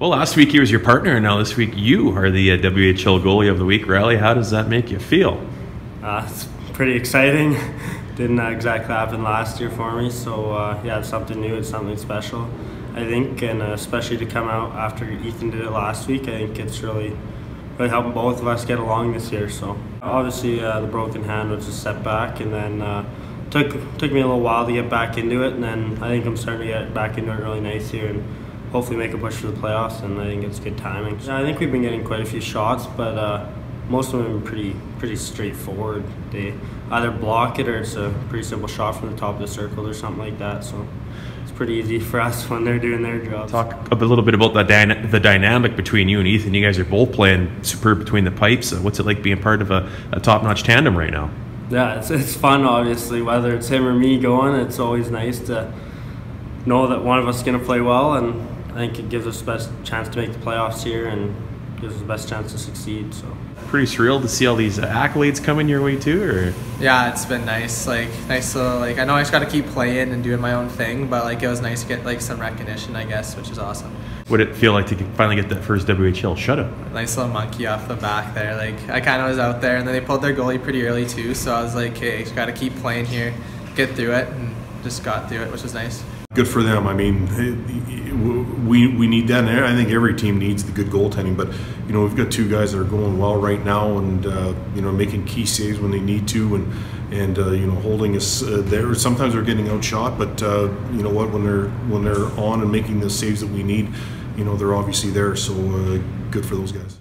Well, last week he was your partner, and now this week you are the uh, WHL goalie of the week. Riley, how does that make you feel? Uh, it's pretty exciting. Didn't exactly happen last year for me, so uh, yeah, it's something new. It's something special, I think, and uh, especially to come out after Ethan did it last week. I think it's really, really helping both of us get along this year. So obviously uh, the broken hand was a setback, and then uh, took took me a little while to get back into it, and then I think I'm starting to get back into it really nice here, and hopefully make a push for the playoffs. And I think it's good timing. I think we've been getting quite a few shots, but uh, most of them are pretty pretty straightforward. They either block it or it's a pretty simple shot from the top of the circle or something like that. So it's pretty easy for us when they're doing their jobs. Talk a little bit about the, dyna- the dynamic between you and Ethan. You guys are both playing superb between the pipes. Uh, what's it like being part of a, a top notch tandem right now? Yeah, it's, it's fun, obviously. Whether it's him or me going, it's always nice to know that one of us is going to play well, and I think it gives us the best chance to make the playoffs here and gives us the best chance to succeed. So pretty surreal to see all these accolades coming your way too, or yeah, it's been nice. Like nice to like I know I just got to keep playing and doing my own thing, but like it was nice to get like some recognition, I guess, which is awesome. What it feel like to finally get that first WHL shutout? Nice little monkey off the back there. Like I kind of was out there, and then they pulled their goalie pretty early too. So I was like, hey, got to keep playing here, get through it, and just got through it, which was nice. Good for them. I mean, we we need that. And I think every team needs the good goaltending. But you know, we've got two guys that are going well right now, and uh, you know, making key saves when they need to, and and uh, you know, holding us uh, there. Sometimes they're getting outshot, but uh, you know what? When they're when they're on and making the saves that we need, you know, they're obviously there. So uh, good for those guys.